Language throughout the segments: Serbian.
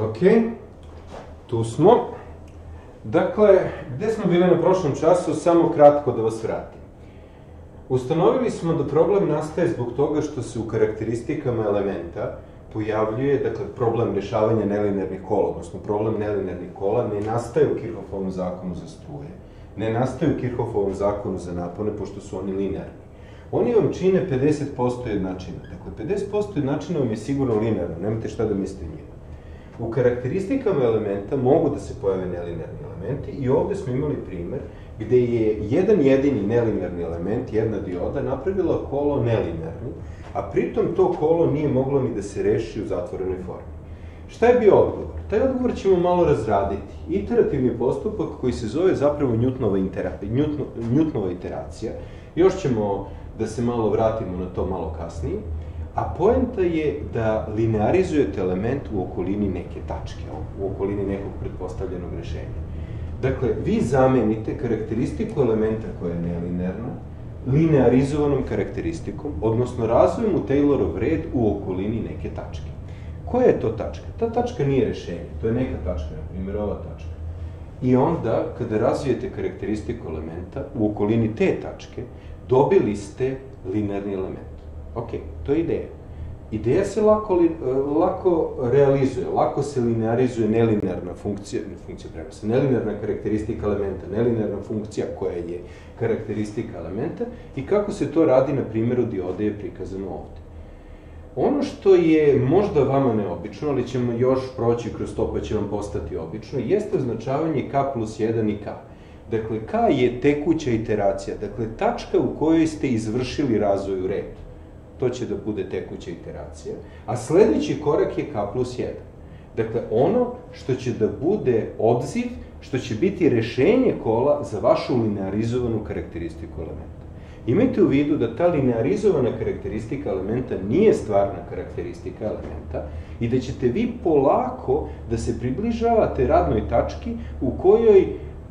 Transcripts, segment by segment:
Ok, tu smo. Dakle, gde smo bili na prošlom času, samo kratko da vas vratim. Ustanovili smo da problem nastaje zbog toga što se u karakteristikama elementa pojavljuje, dakle, problem rešavanja nelinearnih kola, odnosno problem nelinearnih kola ne nastaje u Kirchhoffovom zakonu za struje, ne nastaje u Kirchhoffovom zakonu za napone, pošto su oni linearni. Oni vam čine 50% jednačina. Dakle, 50% jednačina vam je sigurno linearno, nemate šta da mislite njima. U karakteristikama elementa mogu da se pojave nelinearni elementi i ovde smo imali primer gde je jedan jedini nelinearni element, jedna dioda, napravila kolo nelinearni, a pritom to kolo nije moglo ni da se reši u zatvorenoj formi. Šta je bio odgovor? Taj odgovor ćemo malo razraditi. Iterativni postupak koji se zove zapravo Newtonova, intera, Newton, Newtonova iteracija. Još ćemo da se malo vratimo na to malo kasnije. A poenta je da linearizujete element u okolini neke tačke, u okolini nekog pretpostavljenog rešenja. Dakle, vi zamenite karakteristiku elementa koja je nelinearna, linearizovanom karakteristikom, odnosno razvojem u Taylorov red u okolini neke tačke. Koja je to tačka? Ta tačka nije rešenje, to je neka tačka, na primjer ova tačka. I onda, kada razvijete karakteristiku elementa u okolini te tačke, dobili ste linearni element. Ok, to je ideja. Ideja se lako, lako realizuje, lako se linearizuje nelinearna funkcija, ne funkcija prenosa, nelinearna karakteristika elementa, nelinearna funkcija koja je karakteristika elementa i kako se to radi na primjeru diode je prikazano ovde. Ono što je možda vama neobično, ali ćemo još proći kroz to pa će vam postati obično, jeste označavanje k plus 1 i k. Dakle, k je tekuća iteracija, dakle, tačka u kojoj ste izvršili razvoj u redu to će da bude tekuća iteracija, a sledeći korak je k plus 1. Dakle, ono što će da bude odziv, što će biti rešenje kola za vašu linearizovanu karakteristiku elementa. Imajte u vidu da ta linearizovana karakteristika elementa nije stvarna karakteristika elementa i da ćete vi polako da se približavate radnoj tački u kojoj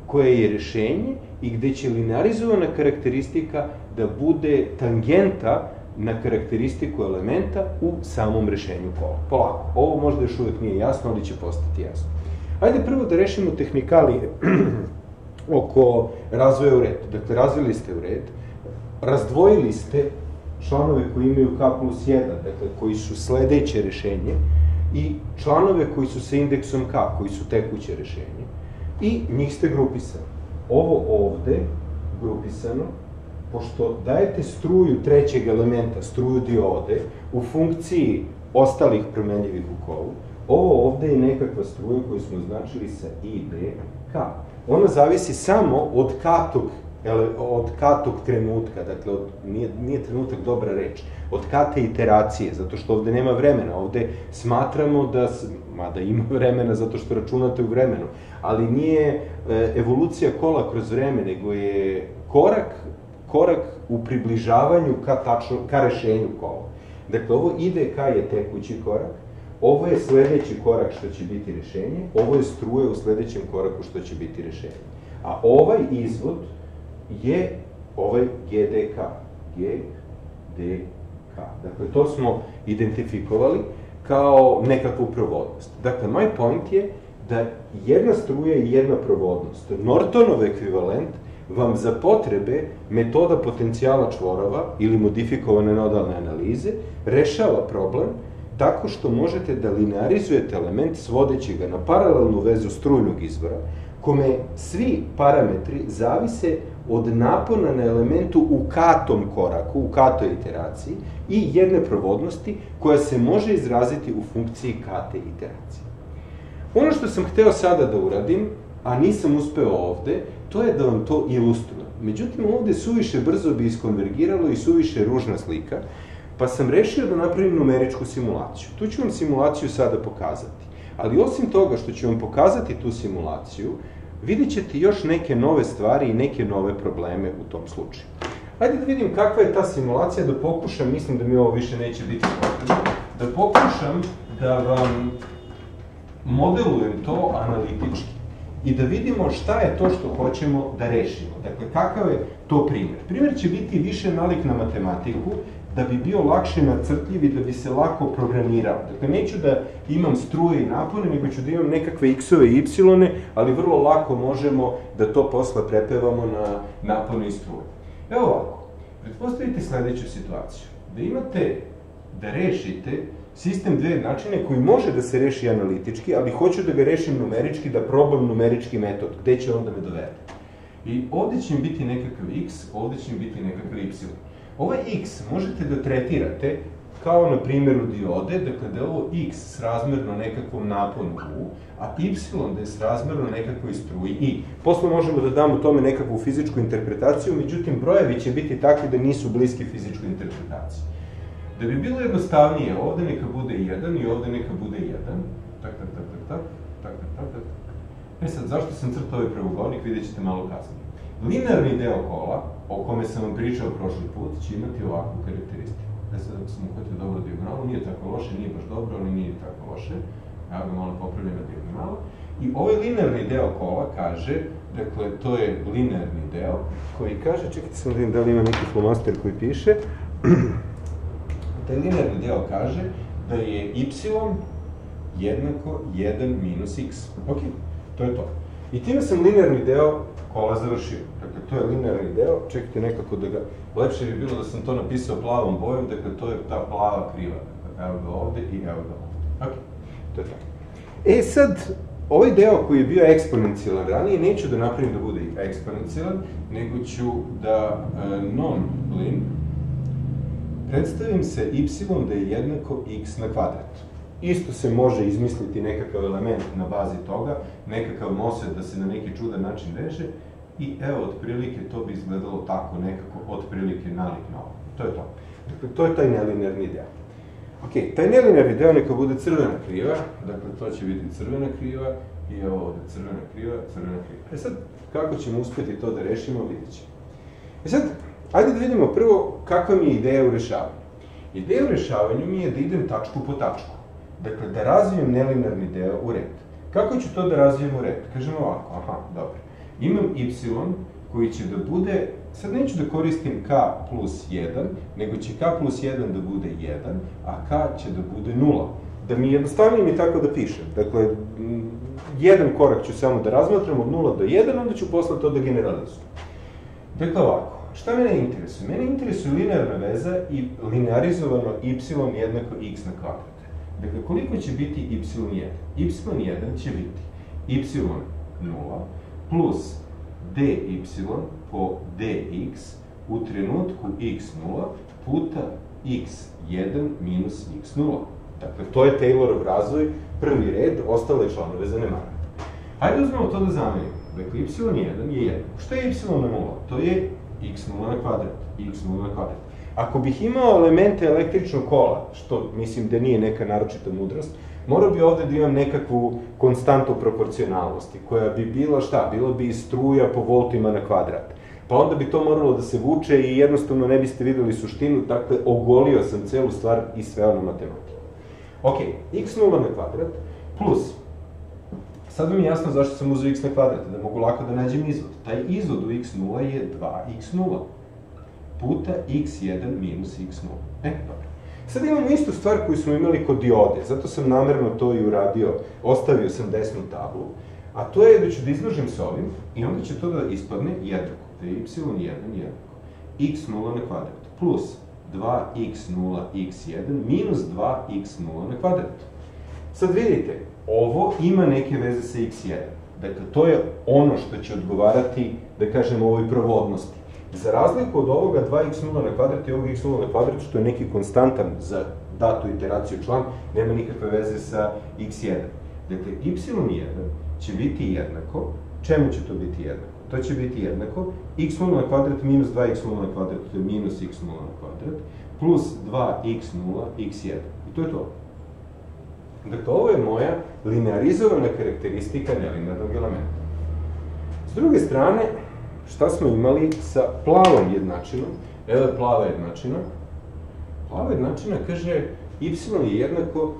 koja je rešenje i gde će linearizovana karakteristika da bude tangenta na karakteristiku elementa u samom rešenju kola. Polako. Ovo možda još uvek nije jasno, ali će postati jasno. Ajde prvo da rešimo tehnikalije oko razvoja u red. Dakle, razvili ste u red, razdvojili ste članove koji imaju k plus 1, dakle, koji su sledeće rešenje, i članove koji su sa indeksom k, koji su tekuće rešenje, i njih ste grupisali. Ovo ovde, grupisano, pošto dajete struju trećeg elementa, struju diode, u funkciji ostalih promenljivih u kolu, ovo ovde je nekakva struja koju smo označili sa ID, K. Ona zavisi samo od katog, od katog trenutka, dakle, od, nije, nije trenutak dobra reč, od kate iteracije, zato što ovde nema vremena, ovde smatramo da, mada ima vremena zato što računate u vremenu, ali nije e, evolucija kola kroz vreme, nego je korak korak u približavanju ka, tačno, ka rešenju kola. Dakle, ovo ide ka je tekući korak, ovo je sledeći korak što će biti rešenje, ovo je struje u sledećem koraku što će biti rešenje. A ovaj izvod je ovaj GDK. GDK. Dakle, to smo identifikovali kao nekakvu provodnost. Dakle, moj point je da jedna struja i jedna provodnost, Nortonov ekvivalent, vam za potrebe metoda potencijala čvorova ili modifikovane nodalne analize rešava problem tako što možete da linearizujete element svodeći ga na paralelnu vezu strujnog izvora, kome svi parametri zavise od napona na elementu u katom koraku, u katoj iteraciji i jedne provodnosti koja se može izraziti u funkciji kate iteracije. Ono što sam hteo sada da uradim, a nisam uspeo ovde, to je da vam to ilustrujem. Međutim, ovde suviše brzo bi iskonvergiralo i suviše ružna slika, pa sam rešio da napravim numeričku simulaciju. Tu ću vam simulaciju sada pokazati. Ali osim toga što ću vam pokazati tu simulaciju, vidit ćete još neke nove stvari i neke nove probleme u tom slučaju. Hajde da vidim kakva je ta simulacija, da pokušam, mislim da mi ovo više neće biti potrebno, da pokušam da vam modelujem to analitički i da vidimo šta je to što hoćemo da rešimo. Dakle, kakav je to primer? Primer će biti više nalik na matematiku, da bi bio lakše nacrtljiv i da bi se lako programirao. Dakle, neću da imam struje i napone, nego ću da imam nekakve x-ove i y-one, ali vrlo lako možemo da to posle prepevamo na napone i struje. Evo ovako, pretpostavite sledeću situaciju. Da imate da rešite sistem dve načine koji može da se reši analitički, ali hoću da ga rešim numerički, da probam numerički metod. Gde će onda me dovede? I ovde će mi biti nekakav x, ovde će mi biti nekakav y. Ovaj x možete da tretirate kao na primjeru diode, dakle da je ovo x srazmerno nekakvom naponu U, a y da je srazmerno nekakvoj struji I. Posle možemo da damo tome nekakvu fizičku interpretaciju, međutim brojevi će biti takvi da nisu bliski fizičkoj interpretaciji. Da bi bilo jednostavnije, ovde neka bude 1 i ovde neka bude 1, tak, tak, tak, tak, tak, tak, tak, tak, tak. E sad, zašto sam crtao ovaj pravogonik, vidjet ćete malo kasnije. Linearni deo kola, o kome sam vam pričao prošli put, će imati ovakvu karakteristiku. E sad, ako sam uhvatio dobro diagonalu, nije tako loše, nije baš dobro, ali nije tako loše. Ja ga malo popravljam na diagonalu. I ovaj linearni deo kola kaže, dakle, to je linearni deo, koji kaže, čekajte sam da vidim da li ima neki flomaster koji piše, taj linearni deo kaže da je y jednako 1 minus x. Ok, to je to. I time sam linearni deo kola završio. Dakle, to je linearni deo, čekajte nekako da ga, lepše bi bilo da sam to napisao plavom bojom, dakle, to je ta plava kriva. Dakle, evo ga ovde i evo ga ovde. Ok, to je to. E sad, ovaj deo koji je bio eksponencijalan ranije, neću da napravim da bude eksponencijalan, nego ću da e, non-lin predstavim se y da je jednako x na kvadrat. Isto se može izmisliti nekakav element na bazi toga, nekakav moset da se na neki čudan način veže i evo, otprilike to bi izgledalo tako nekako, otprilike nalik na ovo. To je to. Dakle, to je taj nelinearni deo. Ok, taj nelinearni deo neka bude crvena kriva, dakle to će biti crvena kriva i evo ovde crvena kriva, crvena kriva. E sad, kako ćemo uspeti to da rešimo, vidjet ćemo. E sad, ajde da vidimo prvo kakva mi je ideja u rešavanju. Ideja u rešavanju mi je da idem tačku po tačku. Dakle, da razvijem nelinarni deo u red. Kako ću to da razvijem u red? Kažem ovako, aha, dobro. Imam y koji će da bude, sad neću da koristim k plus 1, nego će k plus 1 da bude 1, a k će da bude 0. Da mi jednostavnije mi tako da pišem. Dakle, jedan korak ću samo da razmatram od 0 do 1, onda ću posle to da generalizujem. Dakle, ovako, šta mene interesuje? Mene interesuje linearna veza i linearizovano y jednako x na kvadrat. Dakle, koliko će biti y1? y1 će biti y0 plus dy po dx u trenutku x0 puta x1 minus x0. Dakle, to je Taylorov razvoj, prvi red, ostale članove zanemaramo. Hajde uzmemo to da zamenimo. Dakle, y1 je 1. Šta je y na 0? To je x0 na kvadrat. x0 na kvadrat. Ako bih imao elemente električnog kola, što mislim da nije neka naročita mudrost, morao bi ovde da imam nekakvu konstantu proporcionalnosti, koja bi bila šta? Bila bi struja po voltima na kvadrat. Pa onda bi to moralo da se vuče i jednostavno ne biste videli suštinu, dakle, ogolio sam celu stvar i sveo na matematiku. Ok, x0 na kvadrat plus, sad mi je jasno zašto sam uzeo x na kvadrat, da mogu lako da nađem izvod. Taj izvod u x0 je 2x0 puta x1 minus x0. E, dobro. Sad imamo istu stvar koju smo imali kod diode, zato sam namerno to i uradio, ostavio sam desnu tablu, a to je da ću da izložim s ovim i onda će to da ispadne jednako, da je y1 jednako, x0 na kvadrat, plus 2x0 x1 minus 2x0 na kvadrat. Sad vidite, ovo ima neke veze sa x1. Dakle, to je ono što će odgovarati, da kažem, ovoj provodnosti. Za razliku od ovoga 2x0 na kvadrat i ovog x0 na kvadrat, što je neki konstantan za datu iteraciju član, nema nikakve veze sa x1. Dakle, y1 će biti jednako, čemu će to biti jednako? To će biti jednako x0 na kvadrat minus 2x0 na kvadrat, to je minus x0 na kvadrat, plus 2x0 x1. I to je to. Dakle, ovo je moja linearizovana karakteristika nelinarnog elementa. S druge strane, šta smo imali sa plavom jednačinom? Evo je plava jednačina. Plava jednačina kaže y je jednako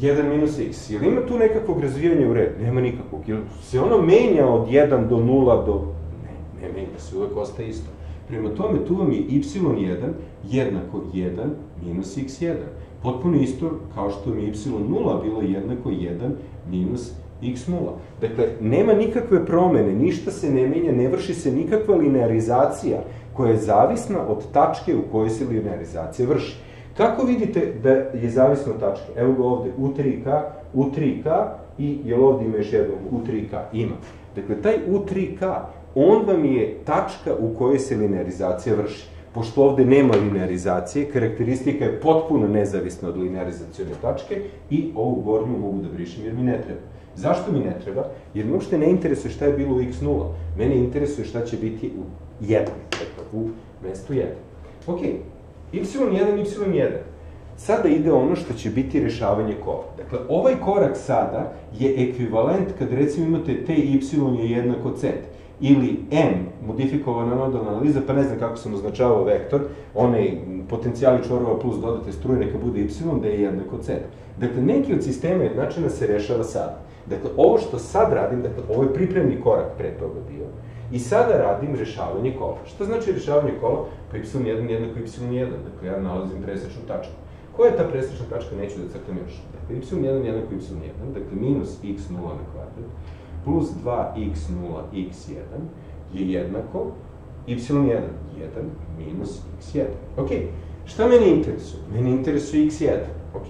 1 minus x. Jel ima tu nekakvog razvijanja u red? Nema nikakvog. Jel se ono menja od 1 do 0 do... Ne, ne menja se, uvek ostaje isto. Prema tome, tu vam je y1 jednako 1 minus x1. Potpuno isto kao što mi y0 bilo jednako 1 minus x0. Dakle, nema nikakve promene, ništa se ne menja, ne vrši se nikakva linearizacija koja je zavisna od tačke u kojoj se linearizacija vrši. Kako vidite da je zavisno od tačke? Evo ga ovde, u 3K, u 3K i jel ovde ima još jedno u 3K? Ima. Dakle, taj u 3K, on vam je tačka u kojoj se linearizacija vrši. Pošto ovde nema linearizacije, karakteristika je potpuno nezavisna od linearizacijone tačke i ovu gornju mogu da brišem jer mi ne treba. Zašto mi ne treba? Jer me uopšte ne interesuje šta je bilo u x0. Mene interesuje šta će biti u 1, dakle u mestu 1. Ok, y1, y1. Sada ide ono što će biti rešavanje kola. Dakle, ovaj korak sada je ekvivalent kad recimo imate t y je jednako z ili m, modifikovana nodalna analiza, pa ne znam kako sam označavao vektor, onaj potencijali čvorova plus dodate struje, neka bude y, da je jednako z. Dakle, neki od sistema jednačina se rešava sada. Dakle, ovo što sad radim, dakle, ovo je pripremni korak pre toga bio, i sada radim rešavanje kola. Šta znači rešavanje kola? Pa y1 jednako y1, dakle, ja nalazim presečnu tačku. Koja je ta presečna tačka? Neću da crtam još. Dakle, y1 jednako y1, dakle, minus x0 na kvadrat, plus 2x0 x1 je jednako y1, 1 minus x1. Ok, šta mene interesuje? Mene interesuje x1. Ok,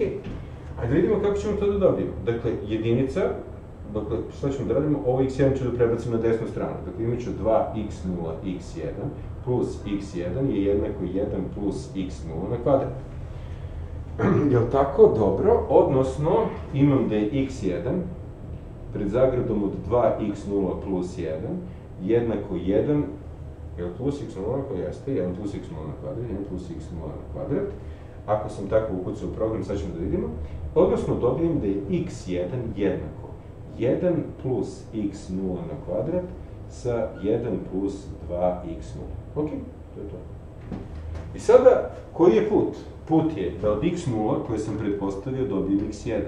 ajde vidimo kako ćemo to da dobijemo. Dakle, jedinica, dakle, šta ćemo da radimo? Ovo x1 ću da prebacim na desnu stranu. Dakle, imat ću 2x0 x1 plus x1 je jednako 1 plus x0 na kvadrat. Jel tako? Dobro. Odnosno, imam da je x1 pred zagradom od 2x0 plus 1 jednako 1, li plus x0 koji jeste, 1 plus x0 na kvadrat, 1 plus x0 na kvadrat. Ako sam tako ukucao program, sad ćemo da vidimo. Odnosno, dobijem da je x1 jednako 1 plus x0 na kvadrat sa 1 plus 2x0. Ok, to je to. I sada, koji je put? Put je da od x0 koje sam pretpostavio dobijem x1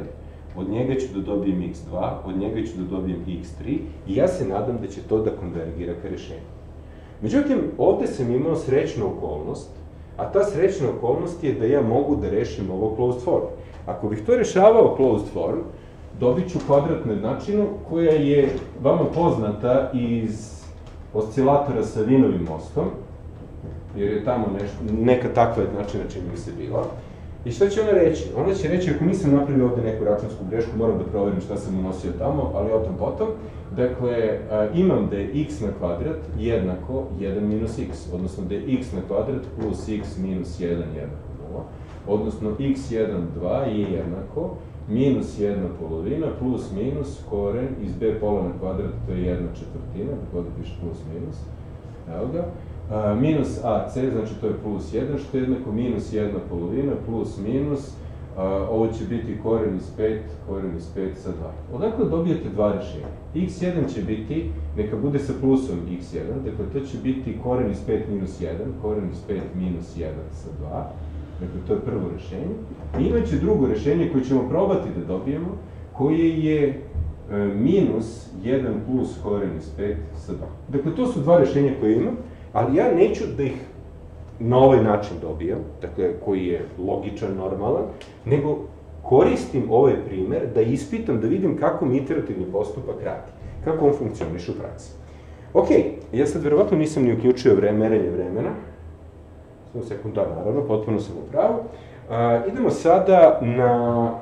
od njega ću da dobijem x2, od njega ću da dobijem x3 i ja se nadam da će to da konvergira ka rešenju. Međutim, ovde sam imao srećnu okolnost, a ta srećna okolnost je da ja mogu da rešim ovo closed form. Ako bih to rešavao closed form, dobit ću kvadratnu jednačinu koja je vama poznata iz oscilatora sa Vinovim mostom, jer je tamo neka takva jednačina čini mi se bila. I šta će ona reći? Ona će reći, ako nisam napravio ovde neku računsku grešku, moram da proverim šta sam unosio tamo, ali o tom potom. Dakle, imam da je x na kvadrat jednako 1 minus x, odnosno da je x na kvadrat plus x minus 1 jednako 0, odnosno x1, 2 je jednako minus 1 polovina plus minus koren iz b pola na kvadrat, to je 1 četvrtina, da ovde piše plus minus, evo ga, minus AC, znači to je plus 1, što je jednako minus 1 polovina, plus minus, ovo će biti koren iz 5, koren iz 5 sa 2. Odakle dobijate dva rešenja? x1 će biti, neka bude sa plusom x1, dakle to će biti koren iz 5 minus 1, koren iz 5 minus 1 sa 2, dakle to je prvo rešenje. I imaće drugo rešenje koje ćemo probati da dobijemo, koje je e, minus 1 plus koren iz 5 sa 2. Dakle, to su dva rešenja koje imam ali ja neću da ih na ovaj način dobijam, dakle, koji je logičan, normalan, nego koristim ovaj primer da ispitam, da vidim kako mi iterativni postupak radi, kako on funkcioniše u praksi. Ok, ja sad verovatno nisam ni uključio vreme, merenje vremena, samo sekundar, naravno, potpuno sam u pravu. A, idemo sada na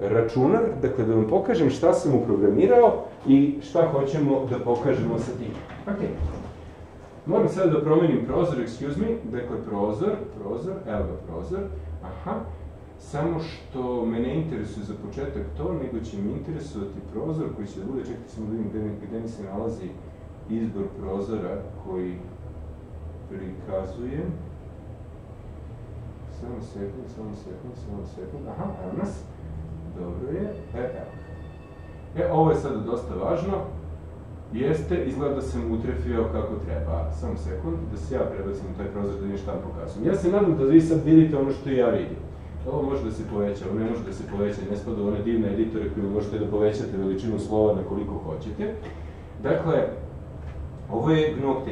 računar, dakle da vam pokažem šta sam uprogramirao i šta hoćemo da pokažemo sa tim. Ok. Moram sada da promenim prozor, excuse me, dakle prozor, prozor, evo ga prozor, aha, samo što me ne interesuje za početak to, nego će mi interesovati prozor koji će da bude, čekajte samo da vidim gde, gde mi se nalazi izbor prozora koji prikazujem. Samo sekund, samo sekund, samo sekund, aha, evo nas, dobro je, e, evo. E, ovo je sada dosta važno, Jeste, izgleda da sam utrefio kako treba. Samo sekund, da se ja prebacim u taj prozor da vidim šta pokazujem. Ja se nadam da vi sad vidite ono što ja vidim. Ovo može da se poveća, ovo ne može da se poveća, ne spada u one divne editore koje možete da povećate veličinu slova na koliko hoćete. Dakle, ovo je GNOG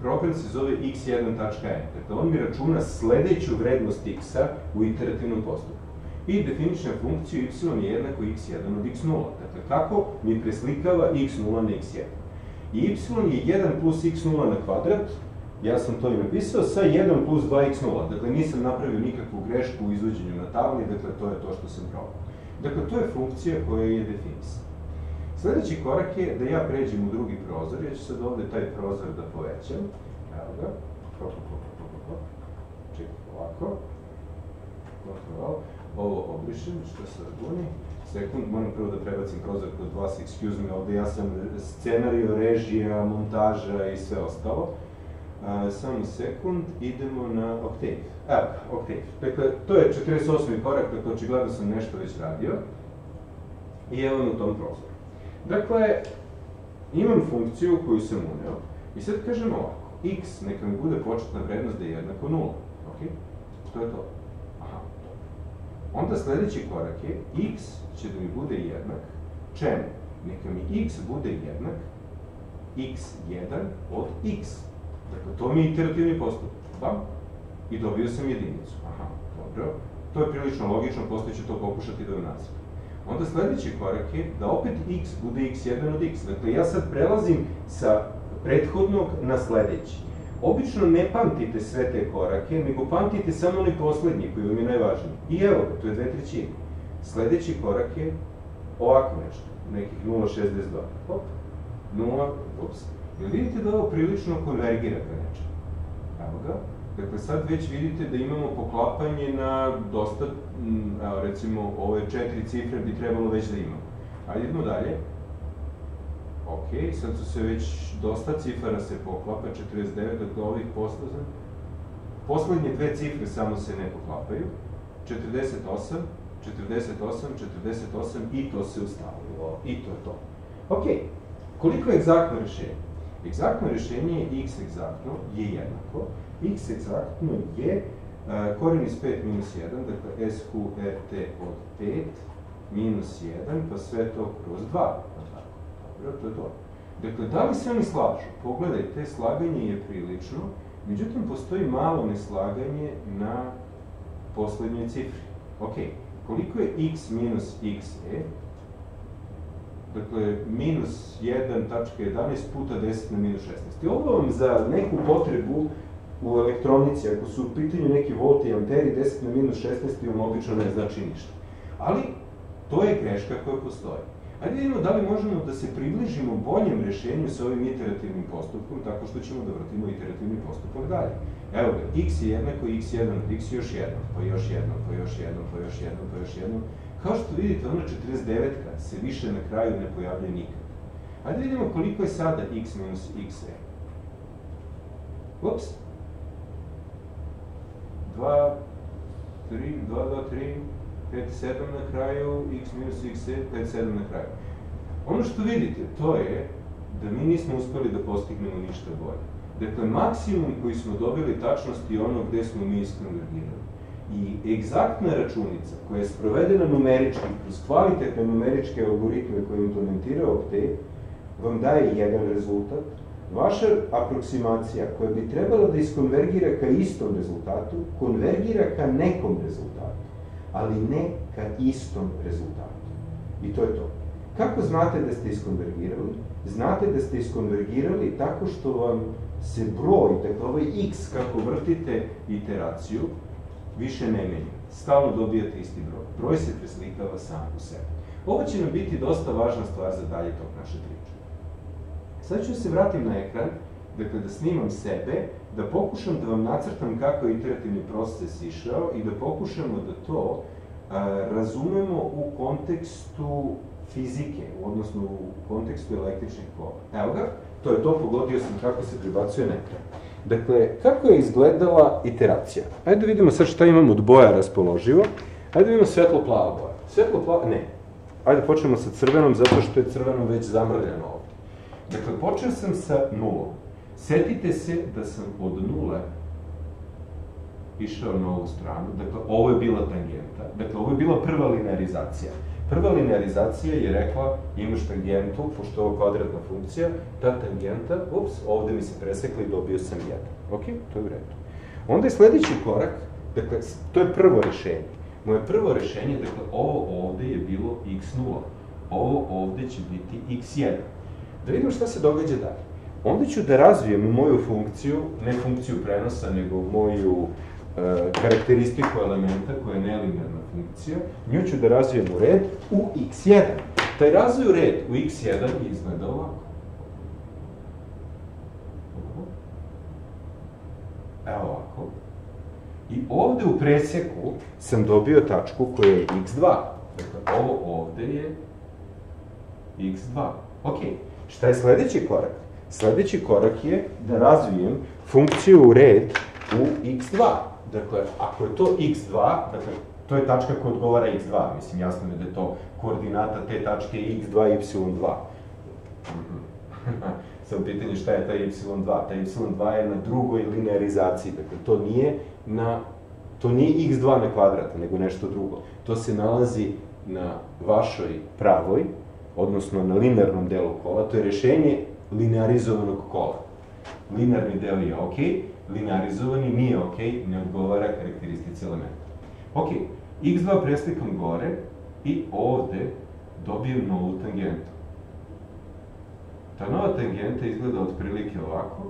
program se zove x1.n. Dakle, on mi računa sledeću vrednost x-a u iterativnom postupku. I definišem funkciju y je jednako x1 od x0. Dakle, kako mi preslikava x0 na x1. I y je 1 plus x0 na kvadrat, ja sam to i napisao, sa 1 plus 2x0. Dakle, nisam napravio nikakvu grešku u izvođenju na tabli, dakle, to je to što sam probao. Dakle, to je funkcija koja je definisana. Sledeći korak je da ja pređem u drugi prozor, ja ću sad ovde taj prozor da povećam. Evo ga. Hop, hop, hop, hop, hop. Čekaj, ovako. Kontrol. Ovo obrišem, što se buni. Sekund, moram prvo da prebacim prozor kod vas, excuse me, ovde ja sam scenario, režija, montaža i sve ostalo. Samo sekund, idemo na Octave. Evo, Octave. Dakle, to je 48. korak, dakle, očigledno sam nešto već radio. I evo na tom prozoru. Dakle, imam funkciju koju sam uneo i sad kažem ovako, x neka mi bude početna vrednost da je jednako 0, ok? To je to. Onda sledeći korak je, x će da mi bude jednak, čemu? Neka mi x bude jednak x1 od x. Dakle, to mi je iterativni postupak. Da? I dobio sam jedinicu. Aha, dobro. To je prilično logično, postoje ću to pokušati da nazvam. Onda sledeći korak je da opet x bude x1 od x. Dakle, ja sad prelazim sa prethodnog na sledeći. Obično ne pamtite sve te korake, nego pamtite samo onaj poslednji koji vam je najvažniji. I evo to je dve trećine. Sledeći korak je ovako nešto, nekih 0,62. Hop, 0, ups. Jel vidite da ovo prilično konvergira ka nečemu? Evo ga, Dakle, sad već vidite da imamo poklapanje na dosta, evo recimo, ove četiri cifre bi trebalo već da imamo. Ajde, idemo dalje. Ok, sad su se već dosta cifara se poklapa, 49, dakle ovih poslednje. Poslednje dve cifre samo se ne poklapaju. 48, 48, 48 i to se ustavilo. I to je to. Ok, koliko je egzaktno rešenje? Egzaktno rešenje je x egzaktno je jednako x egzaktno je uh, koren iz 5 minus 1, dakle SQRT od 5 minus 1, pa sve to kroz 2. Je to. Dakle, da li se oni slažu? Pogledajte, slaganje je prilično, međutim, postoji malo neslaganje na poslednjoj cifri. Ok, koliko je x minus xe? Dakle, minus 1.11 puta 10 na minus 16. I ovo vam za neku potrebu u elektronici, ako su u pitanju neki volti i amperi, 10 na minus 16 vam obično ne znači ništa. Ali, to je greška koja postoji. Hajde vidimo da li možemo da se približimo boljem rešenju sa ovim iterativnim postupkom, tako što ćemo da vrtimo iterativni postupak dalje. Evo ga, x je jednako x1 od x još jedno, pa još jedno, pa još jedno, pa još jedno, pa još jedno. Kao što vidite, ona 49-ka se više na kraju ne pojavlja nikad. Hajde vidimo koliko je sada x minus xe. Ups, 2, 3, 2, 2, 3, 5, 7 na kraju, x minus x je 5, 7 na kraju. Ono što vidite, to je da mi nismo uspeli da postignemo ništa bolje. Dakle, maksimum koji smo dobili tačnosti je ono gde smo mi iskonvergirali. I egzaktna računica koja je sprovedena numerički, kroz kvalitetne numeričke algoritme koje je implementirao Octave, vam daje jedan rezultat, Vaša aproksimacija koja bi trebala da iskonvergira ka istom rezultatu, konvergira ka nekom rezultatu, ali ne ka istom rezultatu. I to je to. Kako znate da ste iskonvergirali? Znate da ste iskonvergirali tako što vam se broj, dakle ovaj x kako vrtite iteraciju, više ne menja. Stalno dobijate isti broj. Broj se preslikava sam u sebe. Ovo će nam biti dosta važna stvar za dalje tog naše priče. Sad ću se vratim na ekran, dakle da snimam sebe, da pokušam da vam nacrtam kako je iterativni proces išao i da pokušamo da to a, razumemo u kontekstu fizike, odnosno u kontekstu električnih kola. Evo ga, to je to, pogodio sam kako se pribacuje na ekran. Dakle, kako je izgledala iteracija? Ajde da vidimo sad šta imamo od boja raspoloživo. Ajde da vidimo svetlo-plava boja. Svetlo-plava, ne. Ajde da počnemo sa crvenom, zato što je crveno već zamrljeno ovde. Dakle, počeo sam sa nulom. Setite se da sam od nule išao na ovu stranu, dakle, ovo je bila tangenta, dakle, ovo je bila prva linearizacija. Prva linearizacija je rekla, imaš tangentu, pošto je ovo kvadratna funkcija, ta tangenta, ups, ovde mi se presekla i dobio sam 1. Ok, to je u redu. Onda je sledeći korak, dakle, to je prvo rešenje. Moje prvo rešenje, dakle, ovo ovde je bilo x0, ovo ovde će biti x1. Da vidimo šta se događa dalje. Onda ću da razvijem moju funkciju, ne funkciju prenosa, nego moju e, karakteristiku elementa koja je nelinearna funkcija, nju ću da razvijem u red u x1. Taj razvoj u red u x1 izgleda ovako. Evo ovako. I ovde u preseku sam dobio tačku koja je x2. Dakle, ovo ovde je x2. Ok, šta je sledeći korak? Sledeći korak je da razvijem funkciju red u x2. Dakle, ako je to x2, dakle, to je tačka koja odgovara x2. Mislim, jasno je da je to koordinata te tačke x2 i y2. Samo pitanje šta je taj y2. Taj y2 je na drugoj linearizaciji. Dakle, to nije na to nije x2 na kvadrat, nego nešto drugo. To se nalazi na vašoj pravoj, odnosno na linearnom delu kola, to je rešenje linearizovanog kola. Linearni deo je ok, linearizovani nije ok, ne odgovara karakteristici elementa. Ok, x2 preslikam gore i ovde dobijem novu tangentu. Ta nova tangenta izgleda otprilike ovako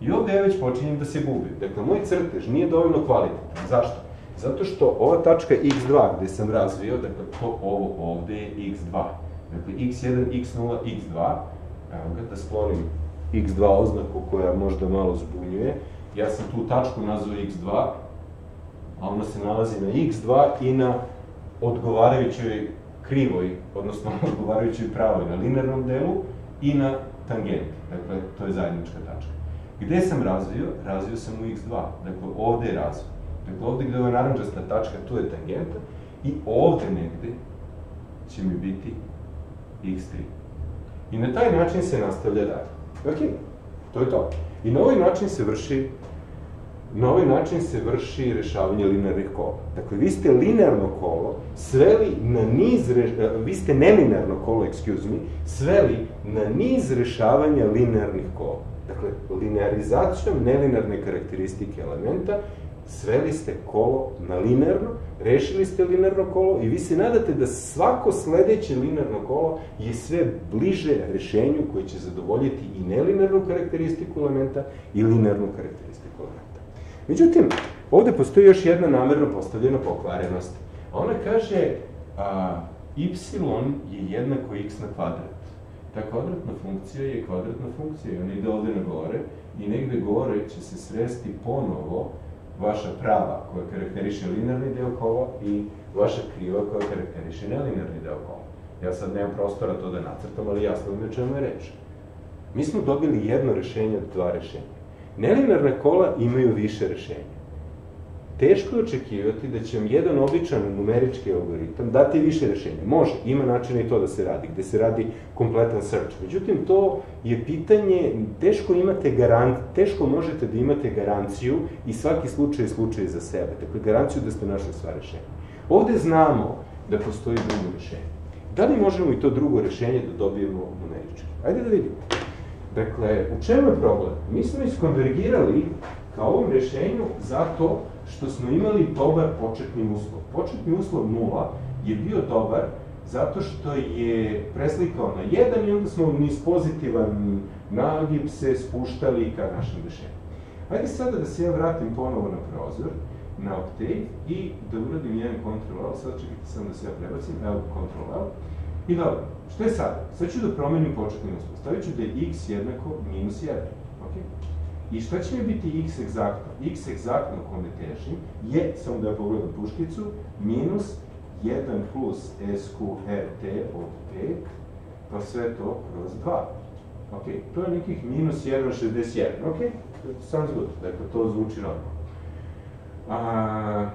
i ovde ja već počinjem da se gubim. Dakle, moj crtež nije dovoljno kvalitetan. Zašto? Zato što ova tačka x2 gde sam razvio, dakle, to ovo ovde je x2. Dakle, x1, x0, x2, evo ga, da sklonim x2 oznaku koja možda malo zbunjuje, ja sam tu tačku nazvao x2, a ona se nalazi na x2 i na odgovarajućoj krivoj, odnosno odgovarajućoj pravoj, na linearnom delu i na tangenti. Dakle, to je zajednička tačka. Gde sam razvio? Razvio sam u x2. Dakle, ovde je razvio. Dakle, ovde gde je ova naranđasta tačka, tu je tangenta i ovde negde će mi biti x3. I na taj način se nastavlja dalje. Ok, to je to. I na ovaj način se vrši na ovaj način se vrši rešavanje linearnih kola. Dakle, vi ste linearno kolo sveli na niz, re, vi ste nelinearno kolo, excuse me, sveli na niz rešavanja linearnih kola. Dakle, linearizacijom nelinearne karakteristike elementa sveli ste kolo na linearno, rešili ste linearno kolo i vi se nadate da svako sledeće linearno kolo je sve bliže rešenju koje će zadovoljiti i nelinearnu karakteristiku elementa i linearnu karakteristiku elementa. Međutim, ovde postoji još jedna namerno postavljena pokvarenost. Ona kaže a, y je jednako x na kvadrat. Ta kvadratna funkcija je kvadratna funkcija i ona ide ovde na gore i negde gore će se sresti ponovo vaša prava koja karakteriše linearni deo kola i vaša kriva koja karakteriše nelinearni deo kola. Ja sad nemam prostora to da nacrtam, ali jasno mi o čemu je reč. Mi smo dobili jedno rešenje od dva rešenja. Nelinearna kola imaju više rešenja. Teško je očekivati da će vam jedan običan numerički algoritam dati više rešenja. Može, ima načina i to da se radi, gde se radi kompletan search. Međutim, to je pitanje, teško imate garant, teško možete da imate garanciju i svaki slučaj je slučaj za sebe. Dakle, garanciju da ste našli sva rešenja. Ovde znamo da postoji drugo rešenje. Da li možemo i to drugo rešenje da dobijemo numerički? Ajde da vidimo. Dakle, u čemu je problem? Mi smo iskonvergirali ka ovom rešenju zato što smo imali dobar početni uslov. Početni uslov 0 je bio dobar zato što je preslikao na 1 i onda smo niz pozitivan nagib se spuštali ka našem rešenju. Ajde sada da se ja vratim ponovo na prozor, na Octave i da uradim jedan Ctrl L, sad čekajte samo da se ja prebacim, evo Ctrl L, i dobro, što je sada? Sad ću da promenim početni uslov, stavit ću da je x jednako minus 1, ok? I šta će mi biti x egzaktno? x egzaktno kome težim je, samo da ja pogledam puškicu, minus 1 plus sqrt od 5, pa sve to kroz 2. Ok, to je nekih minus 1,61, ok? Sounds good, dakle to zvuči normalno. A,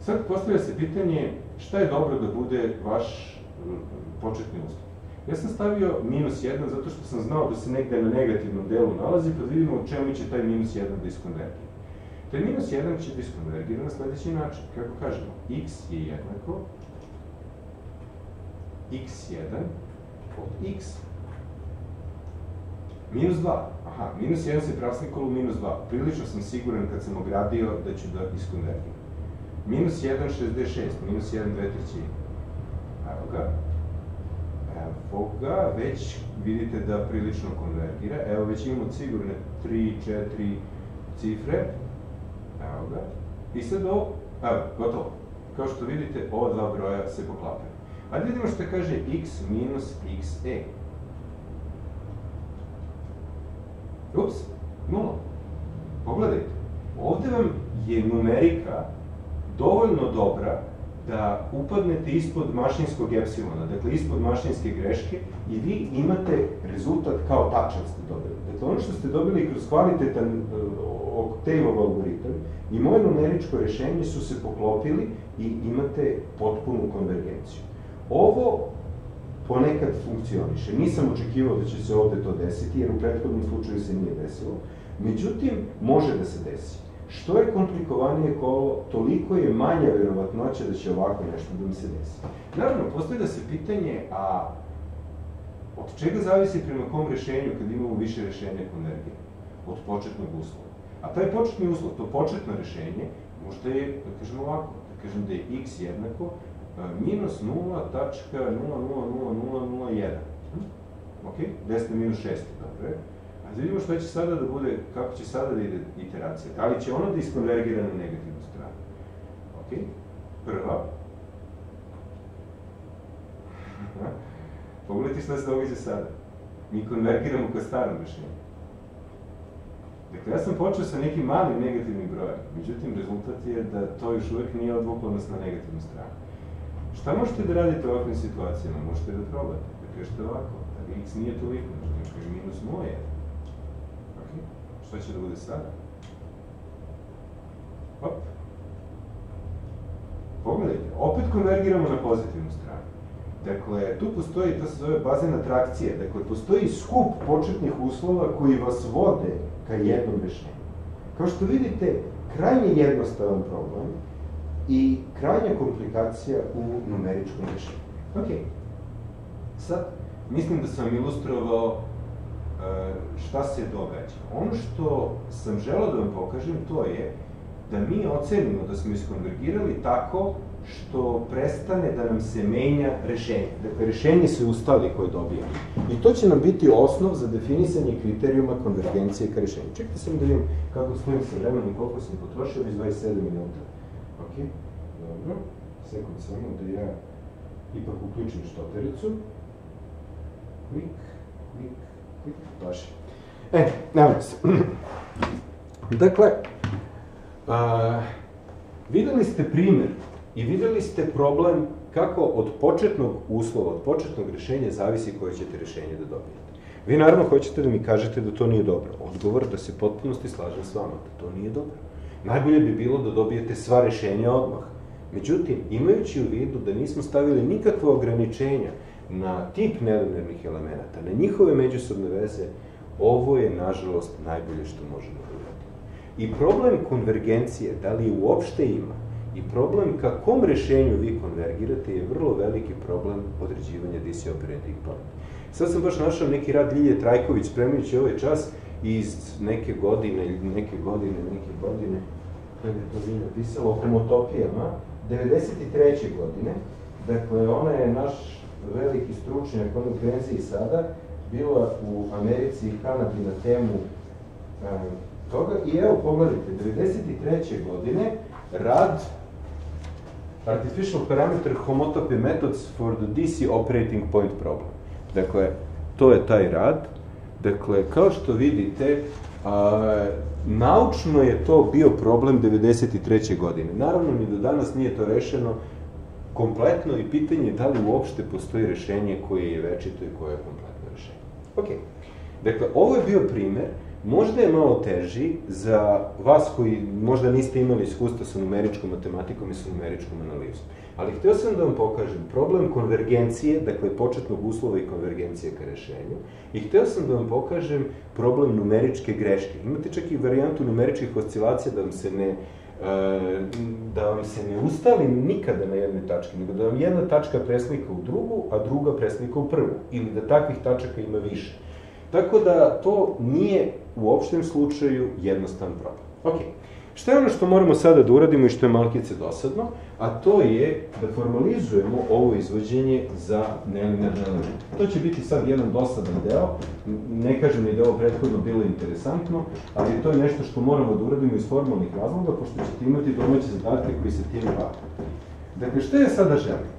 sad postavlja se pitanje šta je dobro da bude vaš početni uslov. Ja sam stavio minus 1 zato što sam znao da se negde na negativnom delu nalazi, pa da vidimo u čemu će taj minus 1 da. Taj minus 1 će da iskonvergira na sledeći način. Kako kažemo, x je jednako x1 od x. Minus 2. Aha, minus 1 se praslikalo u minus 2. Prilično sam siguran kad sam ogradio da ću da iskonvergiram. Minus 1, 66, minus 1, 2 trećine. Evo ga. Evo ga, već vidite da prilično konvergira. Evo, već imamo sigurne 3, 4 cifre. Evo ga. I sad ovo, evo, gotovo. Kao što vidite, ova dva broja se poklapaju. Ajde vidimo što kaže x minus xe. Ups, nula. Pogledajte, ovde vam je numerika dovoljno dobra da upadnete ispod mašinskog epsilona, dakle ispod mašinske greške i vi imate rezultat kao tačan ste dobili. Dakle, ono što ste dobili kroz kvalitetan uh, Octave-ov algoritam i moje numeričko rešenje su se poklopili i imate potpunu konvergenciju. Ovo ponekad funkcioniše. Nisam očekivao da će se ovde to desiti, jer u prethodnom slučaju se nije desilo. Međutim, može da se desi. Što je komplikovanije kolo, toliko je manja verovatnoća da će ovako nešto da mi se desi. Naravno, postoji da se pitanje, a od čega zavisi prema kom rešenju kad imamo više rešenja konvergije? Od početnog uslova. A taj početni uslov, to početno rešenje, možda je, da kažemo ovako, da kažem da je x jednako minus 0.0000001. Ok? Gde ste minus 6, dobro je. A da vidimo što će sada da bude, kako će sada da ide iteracija. Da li će ono da iskonvergira na negativnu stranu? Ok, prva. Pogledajte šta se događa sada. Mi konvergiramo ka starom rešenju. Dakle, ja sam počeo sa nekim malim negativnim brojem, međutim, rezultat je da to još uvek nije odvuklo nas na negativnu stranu. Šta možete da radite u ovakvim situacijama? Možete da probate. Da kažete ovako, da x nije toliko, da kaže minus 0,1 šta će da bude sada? Hop. Pogledajte, opet konvergiramo na pozitivnu stranu. Dakle, tu postoji, to se zove bazen atrakcije, dakle, postoji skup početnih uslova koji vas vode ka jednom rešenju. Kao što vidite, krajnje jednostavan problem, i krajnja komplikacija u numeričkom rešenju. Ok, sad mislim da sam ilustrovao šta se događa. Ono što sam želao da vam pokažem to je da mi ocenimo da smo iskonvergirali tako što prestane da nam se menja rešenje. Dakle, rešenje se ustali koje dobijamo. I to će nam biti osnov za definisanje kriterijuma konvergencije ka rešenju. Čekajte sam da vidim kako stojim sa vremenom, koliko sam potrošio, iz 27 minuta. Ok, dobro. Sekund samo da ja ipak uključim štotericu. Klik, klik, baš. E, nema se. dakle, a, videli ste primer i videli ste problem kako od početnog uslova, od početnog rešenja zavisi koje ćete rešenje da dobijete. Vi naravno hoćete da mi kažete da to nije dobro. Odgovor da se potpunosti slažem s vama, da to nije dobro. Najbolje bi bilo da dobijete sva rešenja odmah. Međutim, imajući u vidu da nismo stavili nikakve ograničenja na tip nelinearnih elemenata, na njihove međusobne veze, ovo je, nažalost, najbolje što možemo da. I problem konvergencije, da li uopšte ima, i problem ka kom rešenju vi konvergirate je vrlo veliki problem određivanja DC operating. Sad sam baš našao neki rad Ljilje Trajković spremajući ovaj čas iz neke godine, neke godine, neke godine, kada je to Ljilja pisala, o homotopijama, 93. godine, dakle, ona je naš veliki stručnjak, ona u penziji sada, bila u Americi i Kanadi na temu um, toga i evo pogledajte, 93. godine rad Artificial Parameter Homotopy Methods for the DC Operating Point Problem. Dakle, to je taj rad. Dakle, kao što vidite, a, naučno je to bio problem 93. godine. Naravno, ni do danas nije to rešeno kompletno i pitanje je da li uopšte postoji rešenje koje je večito i koje je kompletno rešenje. Ok. Dakle, ovo je bio primer Možda je malo teži za vas koji možda niste imali iskustva sa numeričkom matematikom i sa numeričkom analizom. Ali hteo sam da vam pokažem problem konvergencije, dakle početnog uslova i konvergencije ka rešenju, i hteo sam da vam pokažem problem numeričke greške. Imate čak i varijantu numeričkih oscilacija da vam se ne da vam se ne ustali nikada na jednoj tački, nego da vam jedna tačka preslika u drugu, a druga preslika u prvu, ili da takvih tačaka ima više. Tako da to nije u opštem slučaju jednostavan problem. Ok, šta je ono što moramo sada da uradimo i što je malkice dosadno? A to je da formalizujemo ovo izvođenje za nelinearne elemente. To će biti sad jedan dosadan deo, ne kažem ni da je ovo prethodno bilo interesantno, ali to je nešto što moramo da uradimo iz formalnih razloga, pošto ćete imati domaće zadatke koji se tim bave. Dakle, šta ja sada želim?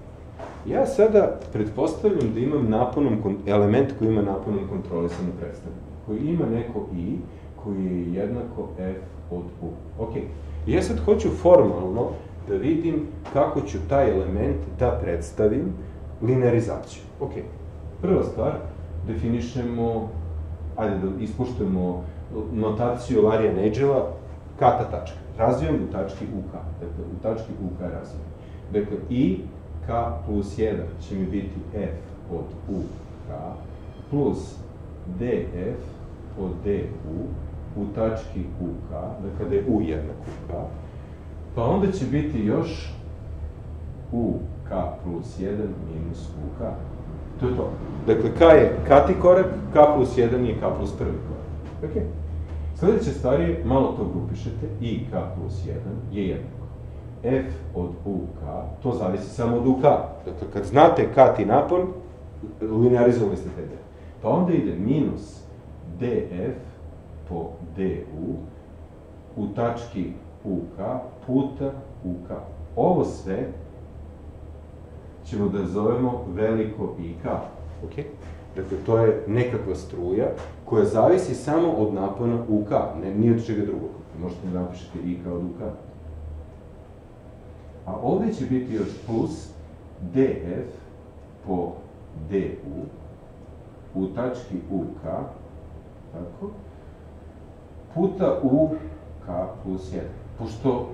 Ja sada pretpostavljam da imam naponom, element koji ima naponom kontrolisanu predstavljanje, koji ima neko i, koji je jednako f od u. Ok. Ja sad hoću formalno da vidim kako ću taj element da predstavim linearizaciju. Ok. Prva stvar, definišemo, ajde da ispuštujemo notaciju Larija Nagela, kata tačka. Razvijem u tački UK. Dakle, u tački UK razvijem. Dakle, i k plus 1 će mi biti f od u k plus df od du u tački UK, dakle da je U jednak UK, pa onda će biti još UK plus 1 minus UK. To je to. Dakle, K je kati korak, K plus 1 je K plus prvi korak. Ok. Sledeća stvar je, malo to grupišete, i K plus 1 je jednako. F od UK, to zavisi samo od UK. Dakle, kad znate kat i napon, linearizovali ste te. Pa onda ide minus df po du u tački UK puta UK. Ovo sve ćemo da zovemo veliko IK. Ok? Dakle, to je nekakva struja koja zavisi samo od napona UK, ne, ni od čega drugog. Možete da napišete IK od UK. A ovde će biti još plus df po du u tački UK, tako, puta u k plus 1. Pošto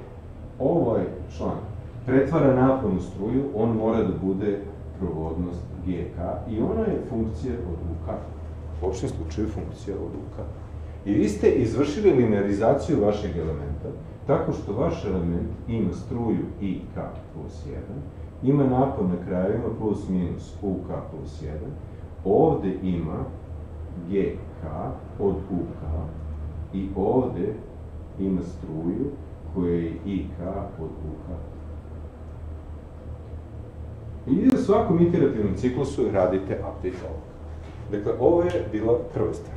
ovaj član pretvara naponu struju, on mora da bude provodnost gk i ona je funkcija od uk. U opštem slučaju funkcija od uk. I vi ste izvršili linearizaciju vašeg elementa tako što vaš element ima struju i k plus 1, ima napon na krajevima plus minus uk plus 1, ovde ima gk od uk, i ovde ima struju koja je IK od UK. I u svakom iterativnom ciklusu radite update ovog. Dakle, ovo je bila prva stvar.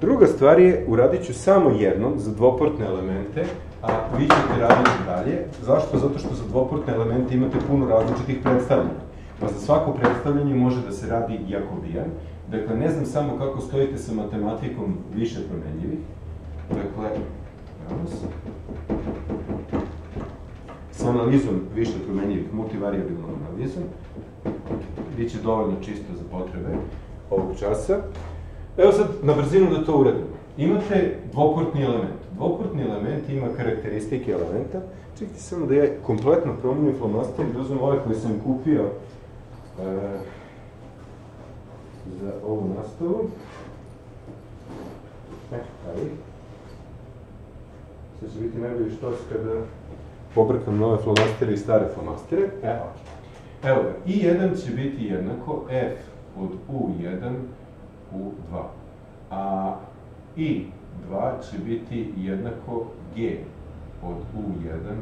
Druga stvar je, uradit ću samo jednom za dvoportne elemente, a vi ćete raditi dalje. Zašto? Zato što za dvoportne elemente imate puno različitih predstavljanja. Pa za svako predstavljanje može da se radi Jakobijan. Dakle, ne znam samo kako stojite sa matematikom više promenljivih, Dakle, se. sa analizom više promenjivih multivariabilnom analizom, bit će dovoljno čisto za potrebe ovog časa. Evo sad, na brzinu da to uradimo. Imate dvoportni element. Dvoportni element ima karakteristike elementa. Čekajte samo da ja kompletno promenim flomaster i da uzmem ovaj koji sam kupio e, za ovu nastavu. E, taj. Sad će biti najbolji štos kada pobrkam nove flomastere i stare flomastere. E, ok. Evo ga, i1 će biti jednako f od u1 u 2. A i2 će biti jednako g od u1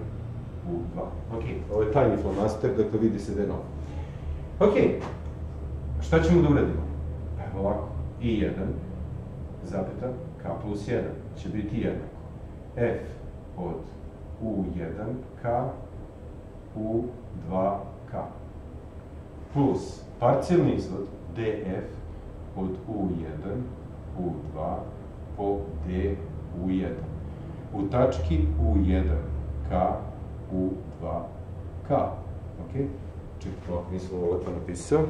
u 2. Ok, ovo je tajni flomaster, dakle vidi se da je novo. Ok, šta ćemo da uradimo? Evo ovako, i1 zapeta k plus 1 će biti jednako f od u1k u2k plus parcijalni izvod df od u1 u2 po d u1 u tački u1k u2k ok? Čekaj, ovako nisam ovo lepo napisao.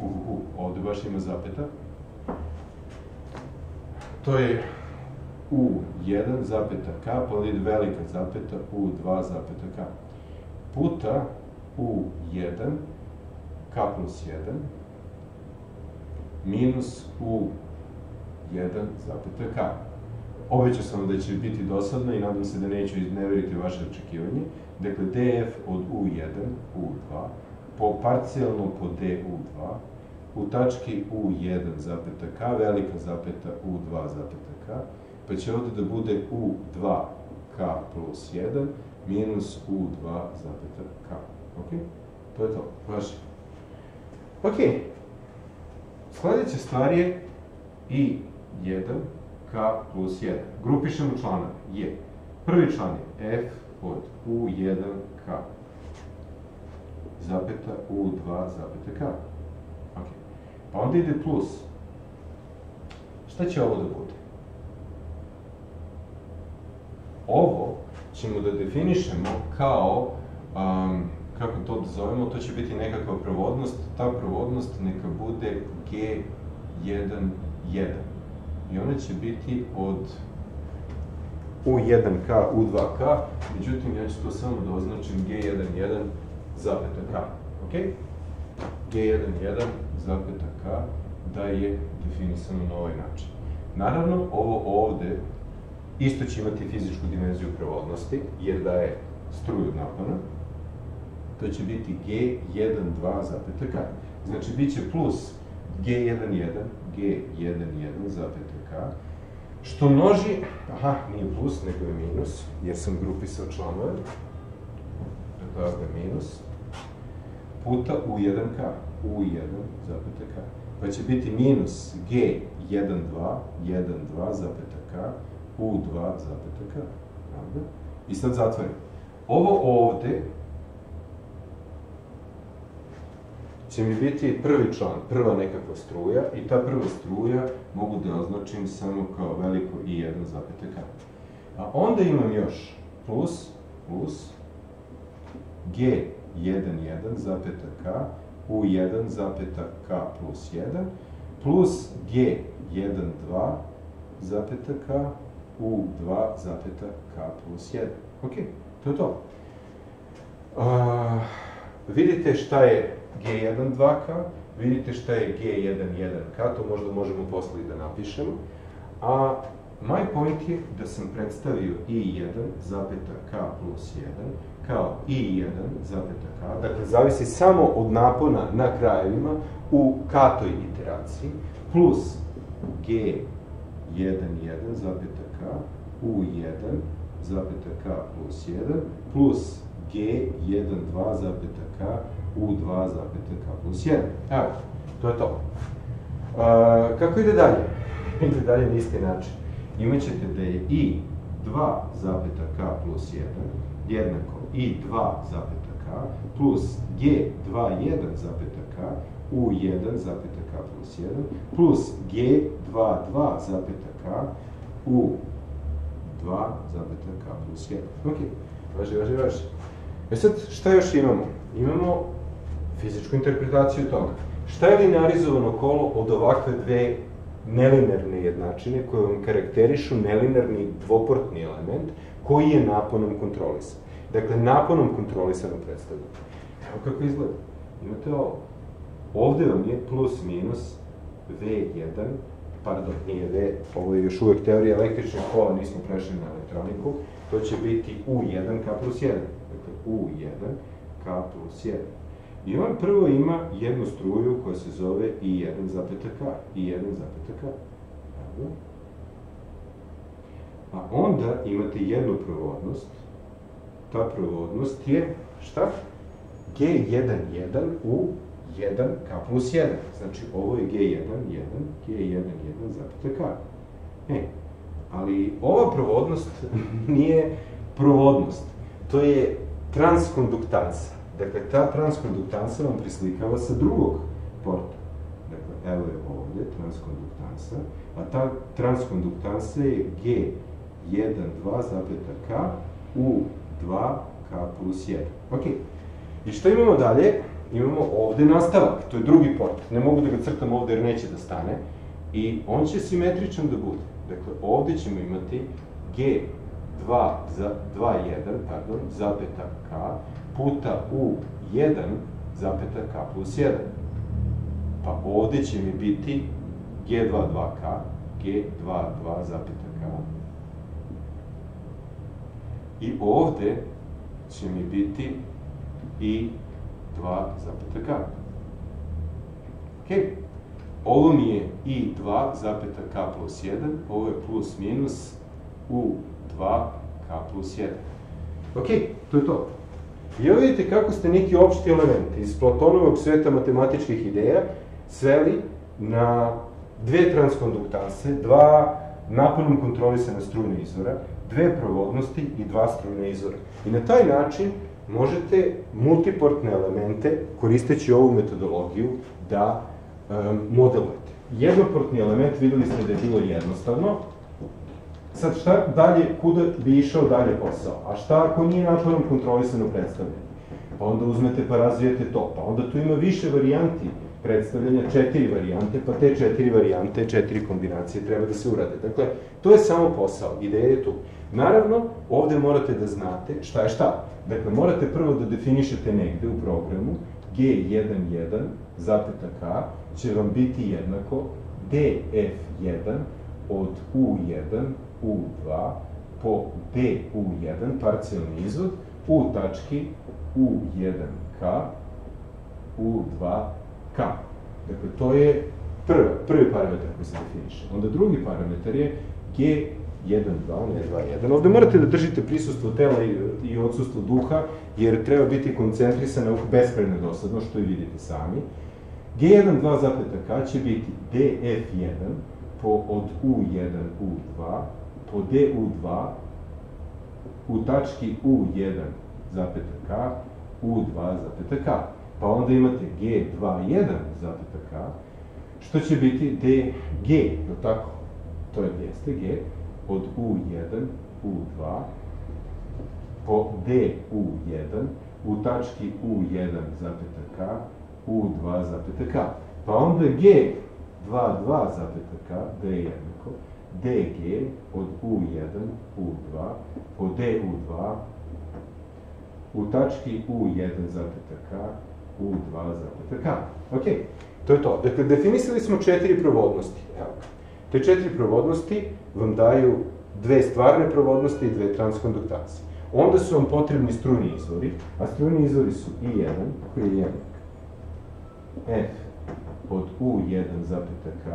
U, u, ovde baš ima zapeta. to je U1 zapeta K, pa ovdje velika zapeta U2 zapeta K, puta U1 K plus 1 minus U1 zapeta K. Obećao sam da će biti dosadno i nadam se da neću izneveriti vaše očekivanje. Dakle, df od U1, U2, po parcijalno po du2, u tački u1 zapeta k, velika zapeta u2 zapeta k, pa će ovde da bude u2 k plus 1 minus u2 zapeta k. Ok? To je to. Važi. Ok. Sledeća stvar je i1 k plus 1. Grupišemo članove. Je. Prvi član je f od u1 k zapeta u2 zapeta k. Ok. Pa onda ide plus. Šta će ovo da bude? Ovo ćemo da definišemo kao, um, kako to da zovemo, to će biti nekakva provodnost, ta provodnost neka bude G1, I ona će biti od U1K, U2K, međutim ja ću to samo da označim G11 zapeta K. Ok? G11 zapeta K da je definisano na ovaj način. Naravno, ovo ovde isto će imati fizičku dimenziju prevodnosti, jer da je struju od napona, to će biti G12 zapeta K. Znači, bit će plus G11, G11 zapeta K, što množi, aha, nije plus, nego je minus, jer sam grupisao članove, dakle, ovde minus, puta U1K, U1 zapeta K, pa će biti minus G12, 1, 2 zapeta K, U2 zapeta K, pravda? I sad zatvorim. Ovo ovde će mi biti prvi član, prva nekakva struja i ta prva struja mogu da označim samo kao veliko I1 zapeta K. A onda imam još plus, plus, G11 zapeta K, U1 zapeta K plus 1, plus G12 zapeta K, U2 zapeta K plus 1. Ok, to je to. Uh, vidite šta je G1 2K, vidite šta je G1 1K, to možda možemo posle i da napišemo. A my point je da sam predstavio I1 zapeta K plus 1 kao I1 zapeta K, dakle zavisi samo od napona na krajevima u katoj iteraciji, plus G11 zapeta K U1 zapeta K plus 1 plus G12 zapeta K U2 zapeta K plus 1. Evo, to je to. Kako ide dalje? Ide dalje na isti način. Imaćete da je I2 zapeta K plus 1 jednako I2 zapeta K plus G21 zapeta K U1 zapeta K plus 1 plus G22 zapeta K U2 zapeta K plus 1. Ok, važi, važi, važi. E sad, šta još imamo? Imamo fizičku interpretaciju toga. Šta je linearizovano kolo od ovakve dve nelinarne jednačine koje vam karakterišu nelinarni dvoportni element koji je naponom kontrolisan. Dakle, naponom kontrolisano predstavljamo. Evo kako izgleda. Imate ovo. Ovde vam je plus minus V1, pardon, nije V, ovo je još uvek teorija električnih kola, nismo prešli na elektroniku, to će biti U1 K plus 1. Dakle, U1 K plus 1. I on prvo ima jednu struju koja se zove I1 zapeta K. I1 zapeta K. A onda imate jednu provodnost. Ta provodnost je, šta? G11 u 1 K plus 1. Znači, ovo je G1, 1, G1, 1 zapeta K. E, ali ova provodnost nije provodnost. To je transkonduktanca. Dakle, ta transkonduktanca vam prislikava sa drugog porta. Dakle, evo je ovde transkonduktanca, a ta transkonduktanca je G1,2 zapeta K u 2K plus 1. Ok. I što imamo dalje? Imamo ovde nastavak, to je drugi port. Ne mogu da ga crtam ovde jer neće da stane. I on će simetričan da bude. Dakle, ovde ćemo imati G2 za 2, 1, pardon, zapeta K, puta U1 zapeta K plus 1. Pa ovde će mi biti G2, 2K, G2, 2 zapeta K. I ovde će mi biti i 2 zapeta K. Ok. Ovo mi je i 2 zapeta K plus 1, ovo je plus minus u 2 K plus 1. Ok, to je to. I evo vidite kako ste neki opšti elementi iz Platonovog sveta matematičkih ideja sveli na dve transkonduktanse, dva naponom kontrolisane strujne izvora, dve provodnosti i dva strujne izvora. I na taj način možete multiportne elemente, koristeći ovu metodologiju, da modelujete. Jednoportni element videli ste da je bilo jednostavno, Sad šta dalje, kuda bi išao dalje posao? A šta ako nije naporom kontrolisano predstavljanje? Pa onda uzmete pa razvijete to, pa onda tu ima više varijanti predstavljanja, četiri varijante, pa te četiri varijante, četiri kombinacije treba da se urade. Dakle, to je samo posao, ideja je tu. Naravno, ovde morate da znate šta je šta. Dakle, morate prvo da definišete negde u programu G11 zapeta K će vam biti jednako DF1 od U1 U2 po DU1, parcijalni izvod, u tački U1K, U2K. Dakle, to je prvi, prvi parametar koji se definiše. Onda drugi parametar je G 1, 2, ne 2, 1. Ovde morate da držite prisustvo tela i, i odsustvo duha, jer treba biti koncentrisana beskrajno dosadno, što i vidite sami. G1, 2 zapeta K će biti DF1 po od U1, U2, po DU2 u tački U1 zapeta K, U2 zapeta K. Pa onda imate G21 zapeta K, što će biti DG, je tako? To je jeste G, od U1, U2, po DU1, u tački U1 zapeta K, U2 zapeta K. Pa onda G 2, 2 zapeta K, D jednako, DG od U1, U2, po DU2, u tački U1 zapeta K, U2 zapeta K. Ok, to je to. Dakle, definisali smo četiri provodnosti. Evo. Te četiri provodnosti vam daju dve stvarne provodnosti i dve transkonduktacije. Onda su vam potrebni strujni izvori, a strujni izvori su I1, koji je jednak, F od U1 zapeta K,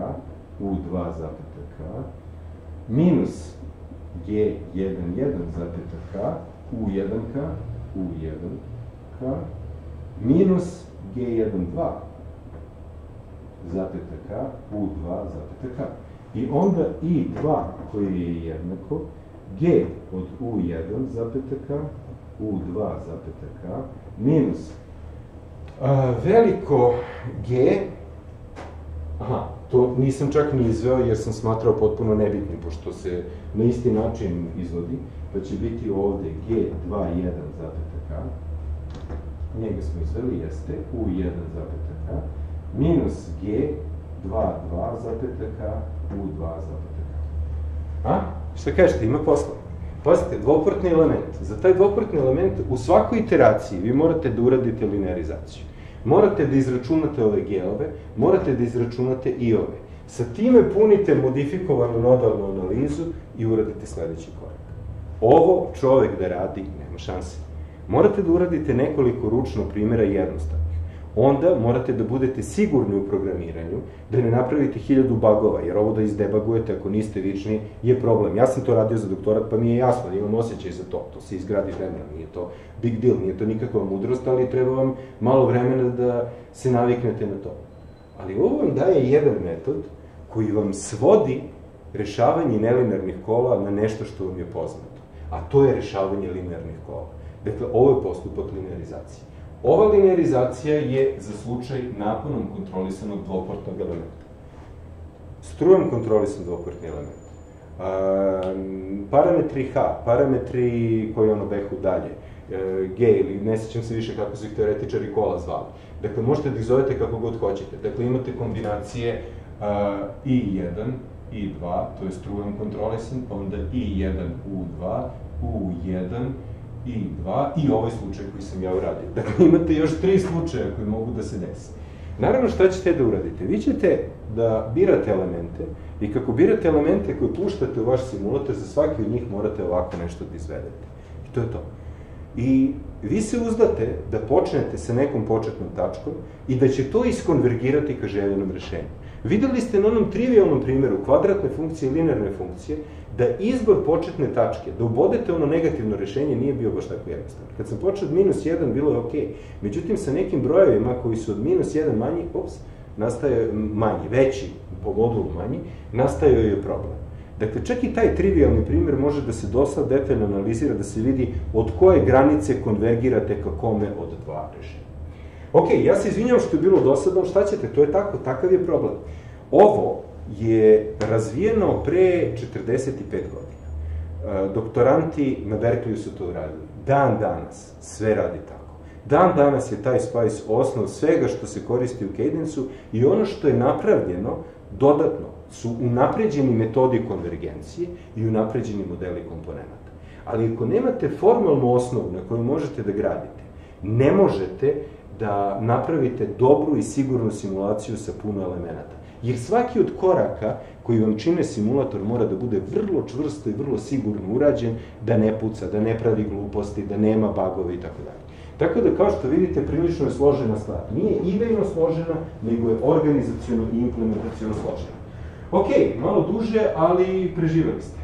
U2 zapeta K, minus G11 zapeta K, U1K, U1K, minus G12 zapeta K, U2 zapeta K. I onda I2 koji je jednako G od U1 zapeta K, U2 zapeta K, minus a, veliko G, aha, to nisam čak ni izveo jer sam smatrao potpuno nebitnim, pošto se na isti način izvodi, pa će biti ovde G21 zapeta K, njega smo izveli, jeste, U1 zapeta K, minus G22 zapeta K, U2 zapeta K. A? Šta kažete, ima posla? Pazite, dvoportni element. Za taj dvoportni element u svakoj iteraciji vi morate da uradite linearizaciju. Morate da izračunate ove geove, morate da izračunate i ove. Sa time punite modifikovanu nodalnu analizu i uradite sledeći korak. Ovo čovek da radi, nema šanse. Morate da uradite nekoliko ručno primjera jednostavnih. Onda morate da budete sigurni u programiranju, da ne napravite hiljadu bagova, jer ovo da izdebagujete ako niste vični je problem. Ja sam to radio za doktorat, pa mi je jasno imam osjećaj za to. To se izgradi vremena, nije to big deal, nije to nikakva mudrost, ali treba vam malo vremena da se naviknete na to. Ali ovo vam daje jedan metod koji vam svodi rešavanje nelinarnih kola na nešto što vam je poznato. A to je rešavanje linearnih kola. Dakle, ovo je postupak linearizacije. Ova linearizacija je za slučaj naponom kontrolisanog dvoportnog elementa. Strujom kontrolisan dvoportni element. Parametri H, parametri koji ono behu dalje, e, G ili ne sećam se više kako su ih teoretičari kola zvali. Dakle, možete da ih zovete kako god hoćete. Dakle, imate kombinacije I1, I2, to je strujom kontrolisan, pa onda I1, U2, U1, I2 i ovaj slučaj koji sam ja uradio. Dakle, imate još tri slučaja koji mogu da se desi. Naravno, šta ćete da uradite? Vi ćete da birate elemente i kako birate elemente koje puštate u vaš simulator, za svaki od njih morate ovako nešto da izvedete. I to je to. I vi se uzdate da počnete sa nekom početnom tačkom i da će to iskonvergirati ka željenom rešenju. Videli ste na onom trivialnom primjeru kvadratne funkcije i linearne funkcije da izbor početne tačke, da ubodete ono negativno rešenje nije bio baš tako jednostavno. Kad sam počeo od minus 1 bilo je okej. Međutim, sa nekim brojevima koji su od minus 1 manji, ups, nastaje manji, veći po modulu manji, nastajao je problem. Dakle, čak i taj trivialni primjer može da se dosta detaljno analizira, da se vidi od koje granice konvergirate ka kome od dva rešenja. Ok, ja se izvinjam što je bilo dosadno, šta ćete, to je tako, takav je problem. Ovo je razvijeno pre 45 godina. E, doktoranti na Berkeley su to uradili. Dan danas sve radi tako. Dan danas je taj Spice osnov svega što se koristi u Cadence-u i ono što je napravljeno dodatno su unapređeni metodi konvergencije i unapređeni modeli komponenta. Ali ako nemate formalnu osnovu na kojoj možete da gradite, ne možete da napravite dobru i sigurnu simulaciju sa puno elemenata. Jer svaki od koraka koji vam čine simulator mora da bude vrlo čvrsto i vrlo sigurno urađen, da ne puca, da ne pravi gluposti, da nema bagove i tako dalje. Tako da, kao što vidite, prilično je složena stvar. Nije idejno složena, nego je organizacijono i implementacijono složena. Ok, malo duže, ali preživali ste.